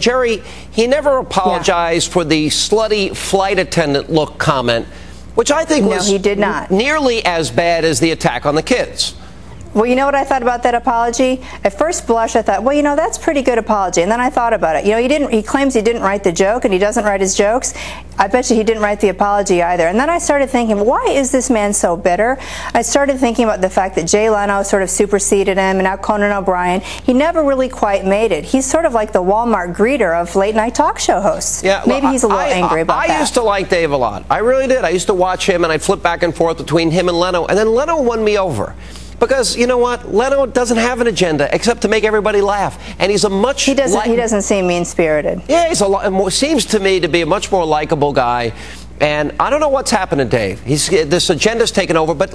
Jeri, he never apologized yeah. for the slutty flight attendant look comment, which I think no, was he did not. nearly as bad as the attack on the kids. Well, you know what I thought about that apology? At first blush, I thought, well, you know, that's pretty good apology. And then I thought about it. You know, he didn't. He claims he didn't write the joke, and he doesn't write his jokes. I bet you he didn't write the apology either. And then I started thinking, why is this man so bitter? I started thinking about the fact that Jay Leno sort of superseded him, and now Conan O'Brien. He never really quite made it. He's sort of like the Walmart greeter of late night talk show hosts. Yeah, maybe well, he's a little I, angry about I, I that. I used to like Dave a lot. I really did. I used to watch him, and I'd flip back and forth between him and Leno, and then Leno won me over. Because you know what, Leno doesn't have an agenda except to make everybody laugh, and he's a much he doesn't he doesn't seem mean spirited. Yeah, he's a lot. seems to me to be a much more likable guy, and I don't know what's happened to Dave. He's this agenda's taken over, but.